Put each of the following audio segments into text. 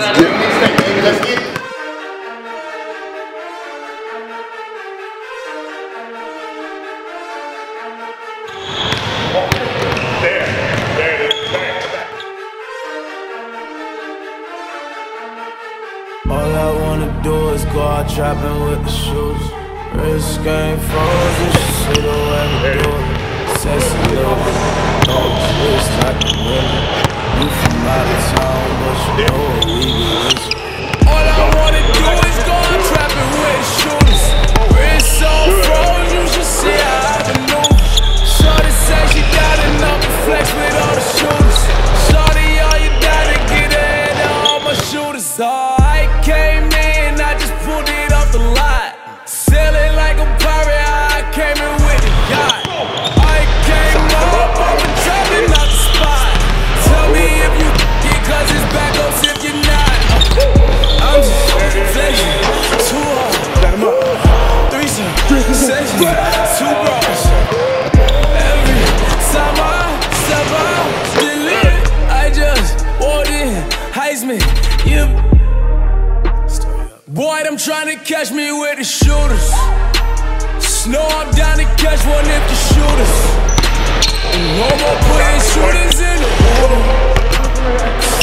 Let's get it. All I wanna do is go out trapping with the shoes. Wrist game frozen, she see the way we do it. Sexy little no twist like a woman. You from out of town, but you know me. You. Boy, them trying to catch me with the shooters. Snow, I'm down to catch one if the shooters. us. No more putting shooters in the water.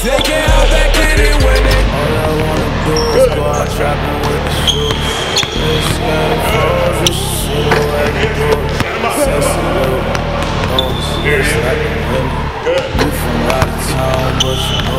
They can't hop back in it when they. All I wanna do is go out trapping with the shooters. This guy falls with shit like a dude. Sexy little bones, like a window. You from out of town, but you know.